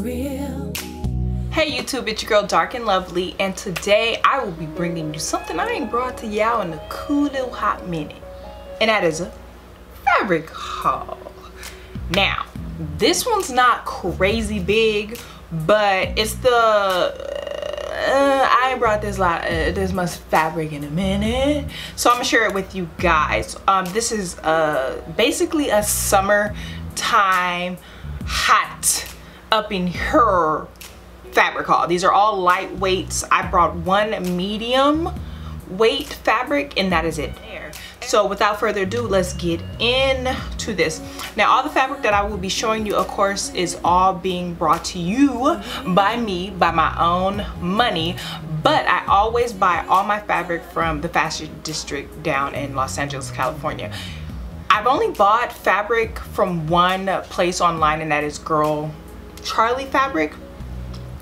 real. Hey YouTube, it's your girl Dark and Lovely, and today I will be bringing you something I ain't brought to y'all in a cool little hot minute, and that is a fabric haul. Now, this one's not crazy big, but it's the uh, I ain't brought this lot uh, this much fabric in a minute so i'm gonna share it with you guys um this is uh basically a summertime hot up in her fabric haul. These are all lightweights. I brought one medium weight fabric and that is it. There. So without further ado let's get into this. Now all the fabric that i will be showing you of course is all being brought to you by me by my own money. But i always buy all my fabric from the fashion district down in los angeles california. I've only bought fabric from one place online and that is girl charlee fabric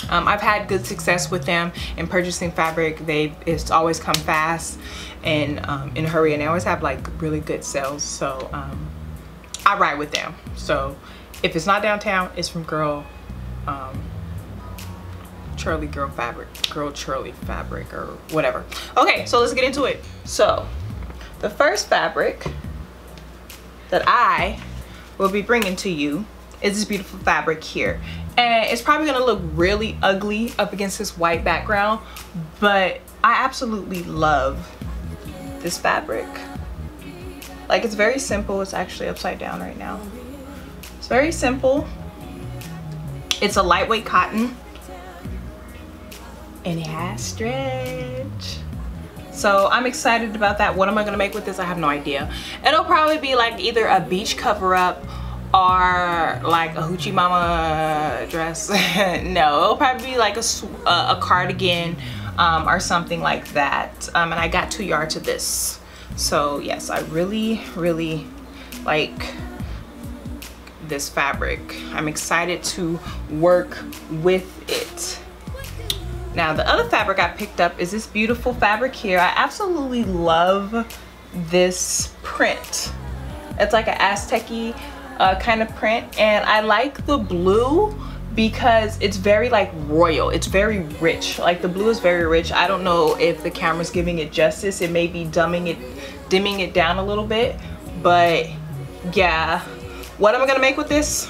um, I've had good success with them in purchasing fabric. They it's always come fast and um, in a hurry and they always have like really good sales. So um, I ride with them. So if it's not downtown, it's from Girl um, Charlee Girl Fabric, Girl Charlee Fabric or whatever. Okay, so let's get into it. So the first fabric that I will be bringing to you is this beautiful fabric here. And it's probably gonna look really ugly up against this white background but I absolutely love this fabric. Like it's very simple. It's actually upside down right now. It's very simple. It's a lightweight cotton. And it has stretch. So I'm excited about that. What am I gonna make with this? I have no idea. It'll probably be like either a beach cover up or like a hoochie mama dress? No it'll probably be like a, a, cardigan um, or something like that. Um, and I got two yards of this. So yes I really really like this fabric. I'm excited to work with it. Now the other fabric I picked up is this beautiful fabric here. I absolutely love this print. It's like an Aztec uh, kind of print. And I like the blue because it's very like royal. It's very rich. Like the blue is very rich. I don't know if the camera's giving it justice. It may be dumbing it dimming it down a little bit. But yeah. What am I gonna make with this?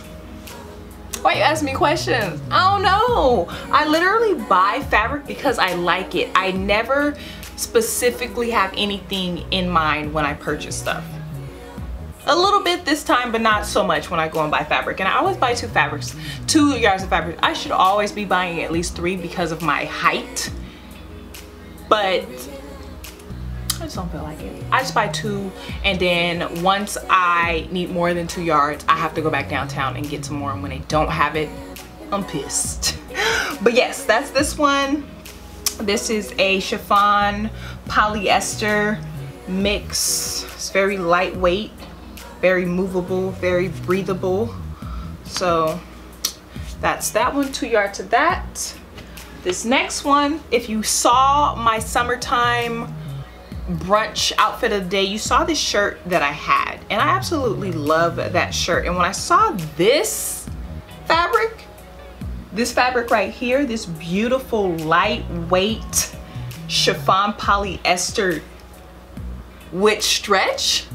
Why you ask me questions? I don't know. I literally buy fabric because I like it. I never specifically have anything in mind when I purchase stuff a little bit this time but not so much when I go and buy fabric. And I always buy two fabrics two yards of fabric. I should always be buying at least three because of my height. But I just don't feel like it. I just buy two and then once I need more than two yards I have to go back downtown and get some more. And when they don't have it I'm pissed. But yes that's this one. This is a chiffon polyester mix. It's very lightweight very movable, very breathable. So that's that one, two yards to that. This next one, if you saw my summertime brunch outfit of the day, you saw this shirt that I had. And I absolutely love that shirt. And when I saw this fabric, this fabric right here, this beautiful lightweight chiffon polyester with stretch,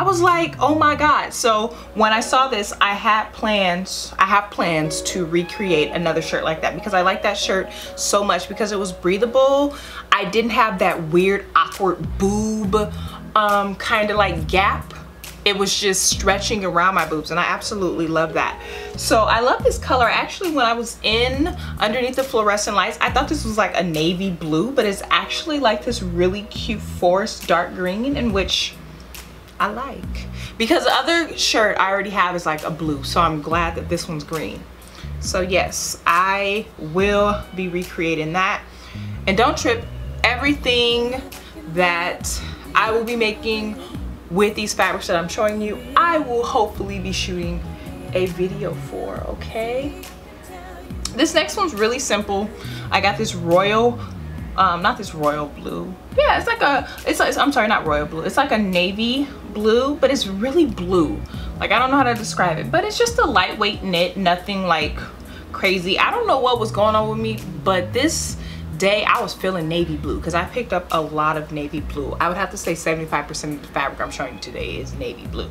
I was like, oh my God. So when I saw this, I had plans, I have plans to recreate another shirt like that because I like that shirt so much because it was breathable. I didn't have that weird awkward boob um, kind of like gap. It was just stretching around my boobs and I absolutely love that. So I love this color. Actually, when I was in underneath the fluorescent lights, I thought this was like a navy blue, but it's actually like this really cute forest dark green in which I like. Because the other shirt I already have is like a blue, so I'm glad that this one's green. So yes, I will be recreating that. And don't trip, everything that I will be making with these fabrics that I'm showing you, I will hopefully be shooting a video for, okay? This next one's really simple. I got this royal um not this royal blue yeah it's like a it's, it's i'm sorry not royal blue it's like a navy blue but it's really blue like i don't know how to describe it but it's just a lightweight knit nothing like crazy. I don't know what was going on with me, but this day I was feeling navy blue because I picked up a lot of navy blue. I would have to say 75% of the fabric I'm showing you today is navy blue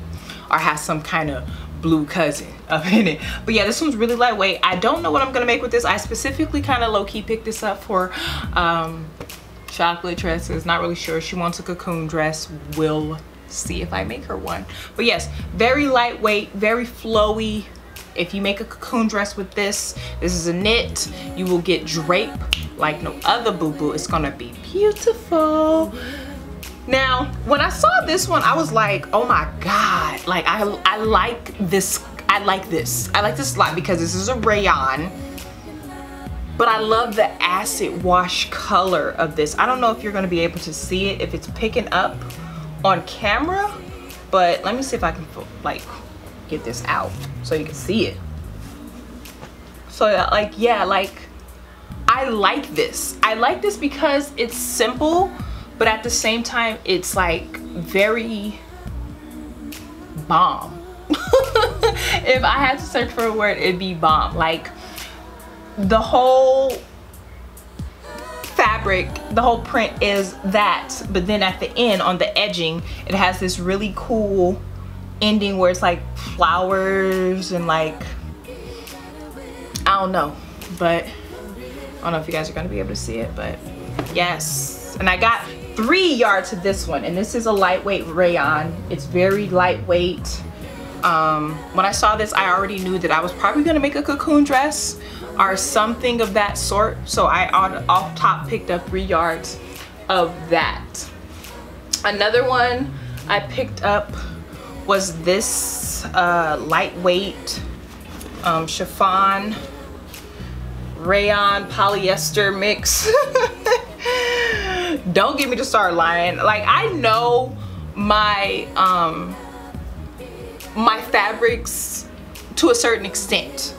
or has some kind of blue cousin up in it. But yeah, this one's really lightweight. I don't know what I'm gonna make with this. I specifically kind of low-key picked this up for um, chocolate dresses. Not really sure. She wants a cocoon dress. We'll see if I make her one. But yes, very lightweight, very flowy. If you make a cocoon dress with this, this is a knit. You will get drape like no other boo-boo. It's gonna be beautiful. Now, when I saw this one, I was like, oh my God. Like, I, I like this, I like this. I like this a lot because this is a rayon. But I love the acid wash color of this. I don't know if you're gonna be able to see it, if it's picking up on camera, but let me see if I can like get this out so you can see it. So like, yeah, like, I like this. I like this because it's simple, but at the same time it's like very bomb. If i had to search for a word it'd be bomb. Like the whole fabric the whole print is that but then at the end on the edging it has this really cool ending where it's like flowers and like I don't know but I don't know if you guys are gonna be able to see it but yes. And I got three yards to this one and this is a lightweight rayon. It's very lightweight. Um, when I saw this I already knew that I was probably gonna make a cocoon dress or something of that sort so I off top picked up three yards of that. Another one I picked up was this uh, lightweight um, chiffon rayon polyester mix don't get me to start lying. Like i know my um my fabrics to a certain extent.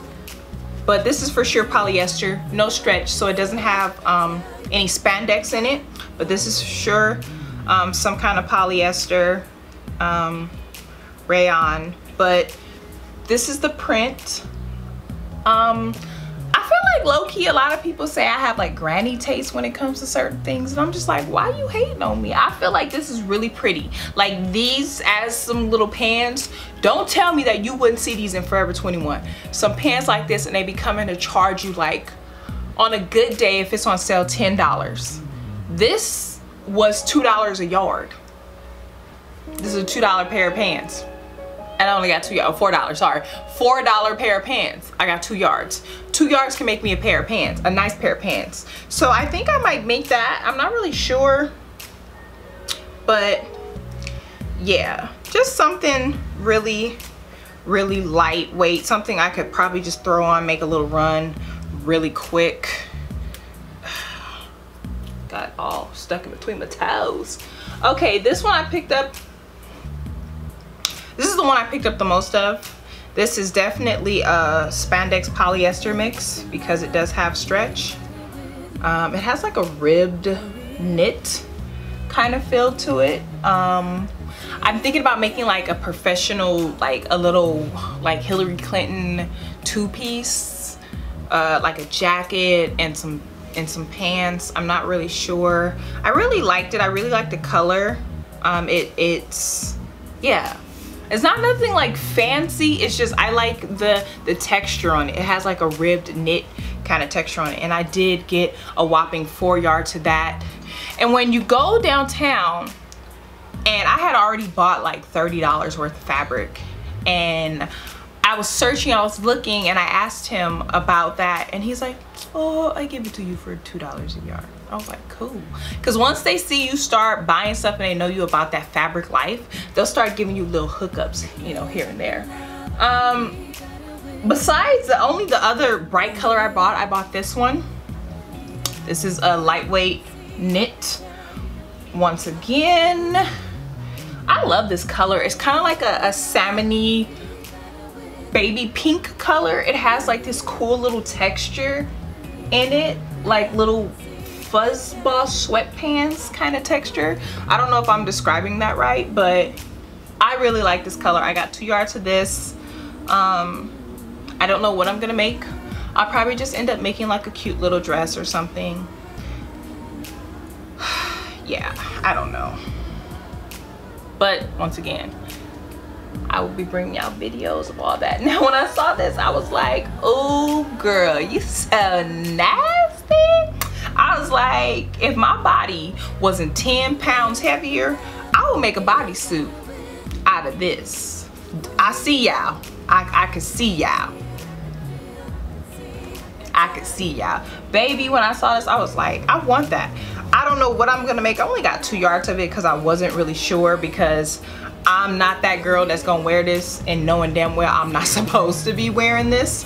But this is for sure polyester no stretch so it doesn't have um any spandex in it. But this is sure um some kind of polyester um rayon. But this is the print. Um like low-key a lot of people say I have like granny taste when it comes to certain things and I'm just like why you hating on me? I feel like this is really pretty. Like these as some little pants don't tell me that you wouldn't see these in Forever 21 some pants like this and they be coming to charge you like on a good day if it's on sale $10 this was $2 a yard. This is a $2 pair of pants and I only got two yards, four dollars, sorry. Four dollar pair of pants. I got two yards. Two yards can make me a pair of pants, a nice pair of pants. So I think I might make that. I'm not really sure, but yeah, just something really, really lightweight. Something I could probably just throw on, make a little run really quick. Got all stuck in between my toes. Okay, this one I picked up this is the one I picked up the most of. This is definitely a spandex polyester mix because it does have stretch. Um, it has like a ribbed knit kind of feel to it. Um, I'm thinking about making like a professional, like a little like Hillary Clinton two-piece, uh, like a jacket and some and some pants. I'm not really sure. I really liked it. I really like the color. Um, it it's yeah it's not nothing like fancy. It's just I like the, the texture on it. It has like a ribbed knit kind of texture on it. And I did get a whopping four yard to that. And when you go downtown, and I had already bought like $30 worth of fabric and I was searching, I was looking and I asked him about that and he's like, oh, I give it to you for $2 a yard. I was like, cool. Because once they see you start buying stuff and they know you about that fabric life, they'll start giving you little hookups, you know, here and there. Um, besides, the only the other bright color I bought, I bought this one. This is a lightweight knit. Once again, I love this color. It's kind of like a, a salmony baby pink color. It has like this cool little texture in it, like little fuzzball sweatpants kind of texture. I don't know if I'm describing that right, but I really like this color. I got two yards of this. Um, I don't know what I'm gonna make I'll probably just end up making like a cute little dress or something. yeah, I don't know. But once again, I will be bringing out videos of all that. Now, when I saw this, I was like, oh, girl, you so nasty. I was like, if my body wasn't 10 pounds heavier, I would make a bodysuit out of this. I see y'all. I, I can see y'all. I could see y'all. Baby, when I saw this, I was like, I want that. I don't know what I'm gonna make. I only got two yards of it because I wasn't really sure because I'm not that girl that's gonna wear this and knowing damn well I'm not supposed to be wearing this.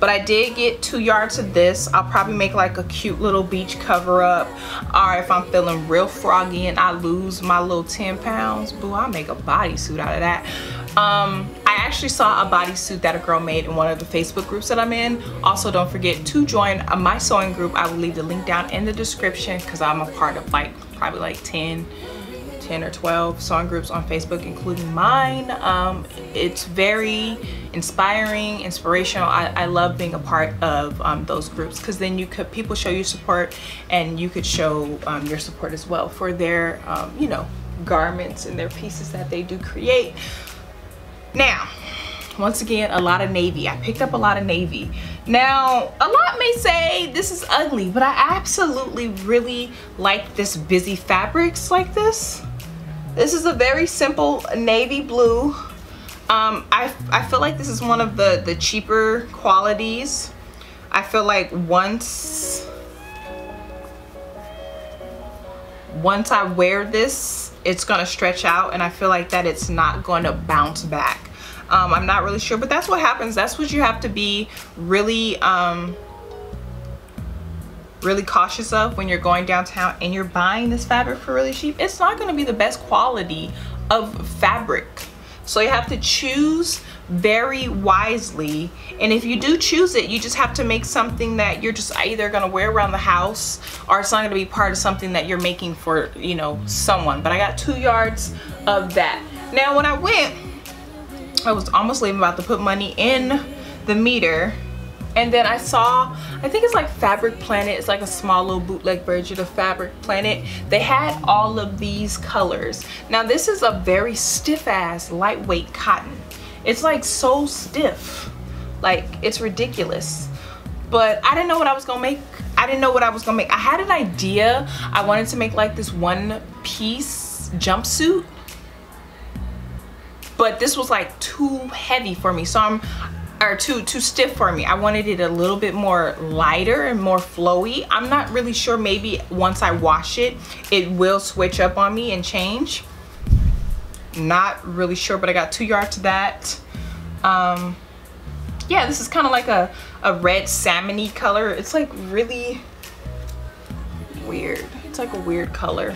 But I did get two yards of this. I'll probably make like a cute little beach cover up. Or if I'm feeling real froggy and I lose my little 10 pounds, boo, I'll make a bodysuit out of that. Um, I actually saw a bodysuit that a girl made in one of the Facebook groups that I'm in. Also, don't forget to join my sewing group. I will leave the link down in the description because I'm a part of like probably like 10 10 or 12 sewing groups on Facebook, including mine. Um, it's very inspiring, inspirational. I, I love being a part of um, those groups because then you could people show you support and you could show um, your support as well for their, um, you know, garments and their pieces that they do create. Now, once again, a lot of navy. I picked up a lot of navy. Now, a lot may say this is ugly, but I absolutely really like this busy fabrics like this. This is a very simple navy blue. Um, I, I feel like this is one of the, the cheaper qualities. I feel like once, once I wear this, it's gonna stretch out and I feel like that it's not gonna bounce back. Um, I'm not really sure, but that's what happens. That's what you have to be really, um, really cautious of when you're going downtown and you're buying this fabric for really cheap. It's not gonna be the best quality of fabric. So you have to choose very wisely. And if you do choose it, you just have to make something that you're just either gonna wear around the house or it's not gonna be part of something that you're making for, you know, someone. But I got two yards of that. Now when I went, I was almost leaving about to put money in the meter and then I saw, I think it's like Fabric Planet. It's like a small little bootleg version of Fabric Planet. They had all of these colors. Now this is a very stiff ass lightweight cotton. It's like so stiff. Like it's ridiculous. But I didn't know what I was gonna make. I didn't know what I was gonna make. I had an idea. I wanted to make like this one piece jumpsuit but this was like too heavy for me so i'm or too too stiff for me. I wanted it a little bit more lighter and more flowy. I'm not really sure maybe once I wash it, it will switch up on me and change. Not really sure, but I got two yards to that. Um, yeah, this is kind of like a, a red salmony color. It's like really weird. It's like a weird color.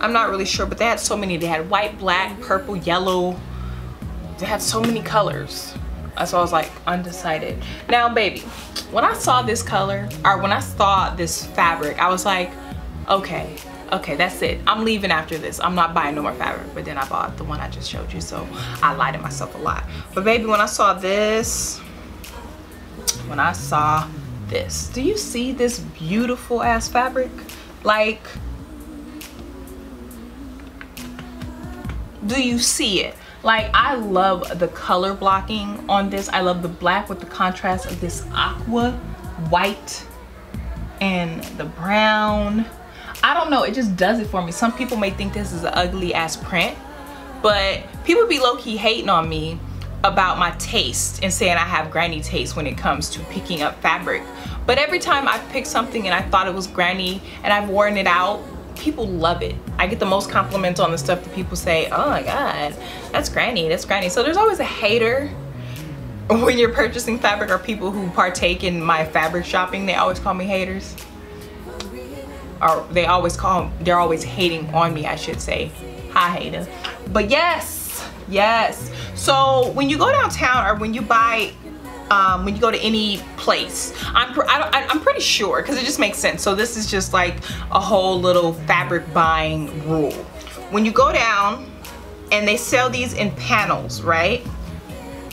I'm not really sure, but they had so many. They had white, black, purple, yellow. They had so many colors Uh, so I was like undecided. Now, baby, when I saw this color, or when I saw this fabric, I was like, okay, okay, that's it. I'm leaving after this. I'm not buying no more fabric. But then I bought the one I just showed you, so I lied to myself a lot. But baby, when I saw this, when I saw this, do you see this beautiful ass fabric? Like, do you see it? Like I love the color blocking on this. I love the black with the contrast of this aqua white and the brown. I don't know, it just does it for me. Some people may think this is an ugly ass print, but people be low-key hating on me about my taste and saying I have granny taste when it comes to picking up fabric. But every time I pick something and I thought it was granny and I've worn it out, people love it. I get the most compliments on the stuff that people say, oh my God, that's granny, that's granny. So there's always a hater when you're purchasing fabric or people who partake in my fabric shopping, they always call me haters. Or they always call, they're always hating on me, I should say. Hi hater. But yes, yes. So when you go downtown or when you buy um, when you go to any place. I'm, I am pretty sure because it just makes sense. So this is just like a whole little fabric buying rule. When you go down and they sell these in panels, right?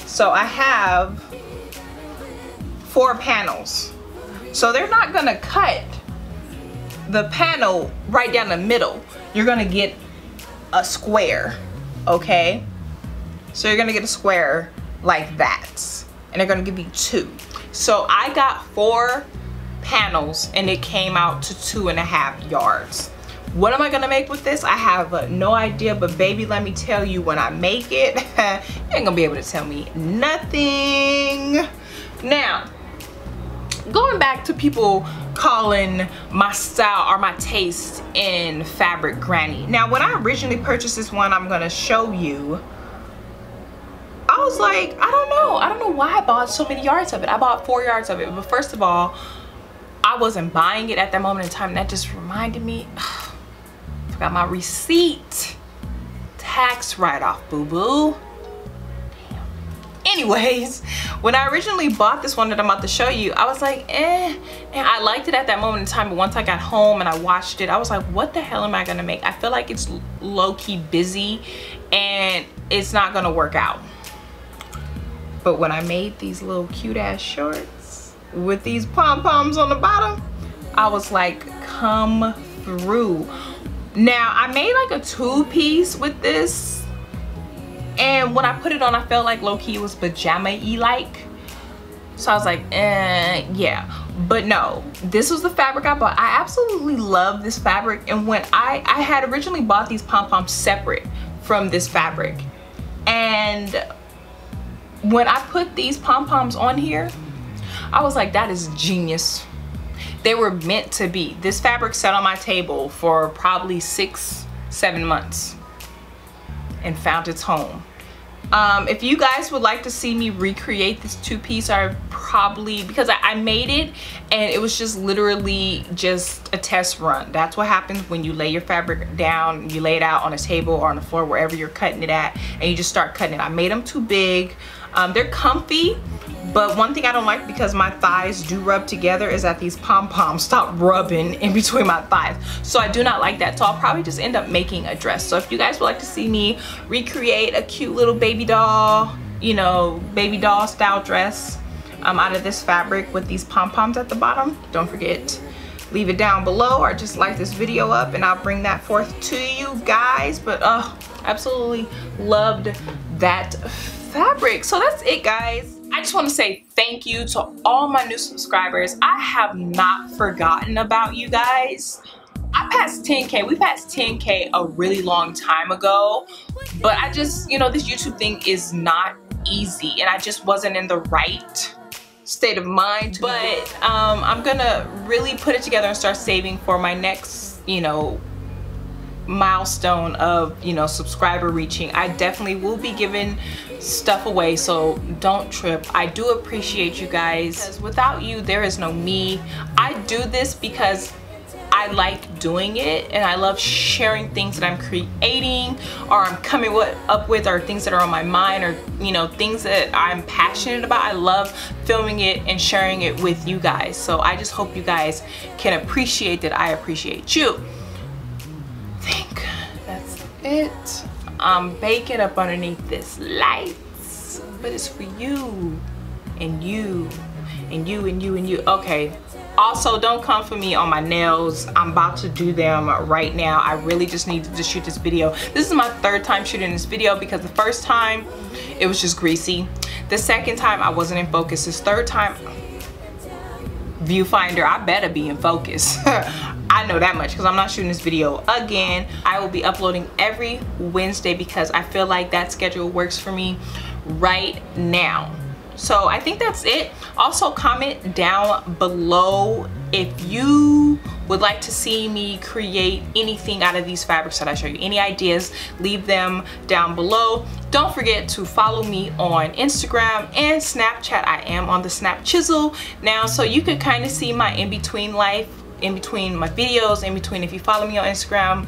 So I have four panels. So they're not gonna cut the panel right down the middle. You're gonna get a square, okay? So you're gonna get a square like that. And they're gonna give you two. So I got four panels and it came out to two and a half yards. What am I gonna make with this? I have uh, no idea, but baby, let me tell you when I make it, you ain't gonna be able to tell me nothing. Now, going back to people calling my style or my taste in fabric granny. Now, when I originally purchased this one, I'm gonna show you, I was like, I don't know. I don't know why I bought so many yards of it. I bought four yards of it. But first of all, I wasn't buying it at that moment in time. That just reminded me, forgot my receipt. Tax write-off, boo-boo anyways when i originally bought this one that i'm about to show you i was like eh and i liked it at that moment in time but once i got home and i watched it i was like what the hell am i gonna make i feel like it's low-key busy and it's not gonna work out but when i made these little cute ass shorts with these pom-poms on the bottom i was like come through. Now i made like a two piece with this and when I put it on I felt like low-key was pajama-y like so I was like eh, yeah. But no this was the fabric I bought. I absolutely love this fabric and when I I had originally bought these pom-poms separate from this fabric and when I put these pom-poms on here I was like that is genius they were meant to be this fabric sat on my table for probably six seven months and found its home. Um, if you guys would like to see me recreate this two-piece, I probably, because I, I, made it and it was just literally just a test run. That's what happens when you lay your fabric down, you lay it out on a table or on the floor, wherever you're cutting it at, and you just start cutting it. I made them too big. Um, they're comfy, but one thing I don't like because my thighs do rub together is that these pom-poms stop rubbing in between my thighs. So I do not like that. So I'll probably just end up making a dress. So if you guys would like to see me recreate a cute little baby doll, you know, baby doll style dress um, out of this fabric with these pom-poms at the bottom, don't forget leave it down below or just like this video up and I'll bring that forth to you guys but oh absolutely loved that fabric so that's it guys I just want to say thank you to all my new subscribers. I have not forgotten about you guys. I passed 10k. We passed 10k a really long time ago, but I just, you know, this YouTube thing is not easy and I just wasn't in the right state of mind. But um, I'm gonna really put it together and start saving for my next, you know, milestone of you know subscriber reaching. I definitely will be giving stuff away so don't trip. I do appreciate you guys. Because without you there is no me. I do this because I like doing it and I love sharing things that I'm creating or I'm coming up with or things that are on my mind or you know things that I'm passionate about. I love filming it and sharing it with you guys. So I just hope you guys can appreciate that I appreciate you it. Um, I'm baking up underneath this lights, but it's for you and you and you and you and you. Okay. Also, don't come for me on my nails. I'm about to do them right now. I really just needed to shoot this video. This is my third time shooting this video because the first time it was just greasy. The second time I wasn't in focus. This third time, viewfinder, I better be in focus. I know that much because I'm not shooting this video again. I will be uploading every Wednesday because I feel like that schedule works for me right now. So I think that's it. Also comment down below if you would like to see me create anything out of these fabrics that I show you. Any ideas, leave them down below. Don't forget to follow me on Instagram and Snapchat. I am on the Snap Chisel now so you can kind of see my in-between life in between my videos, in between if you follow me on Instagram.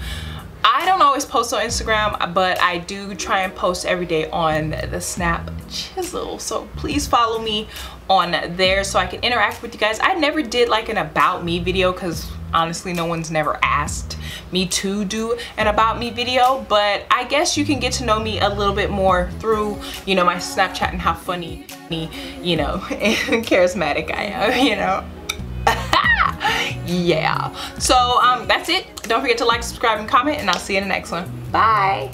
I don't always post on Instagram, but I do try and post every day on the Snap Chisel. So please follow me on there so I can interact with you guys. I never did like an about me video because honestly no one's never asked me to do an about me video but I guess you can get to know me a little bit more through you know my Snapchat and how funny you know and charismatic I am you know. Yeah. So um that's it. Don't forget to like subscribe and comment and I'll see you in the next one. Bye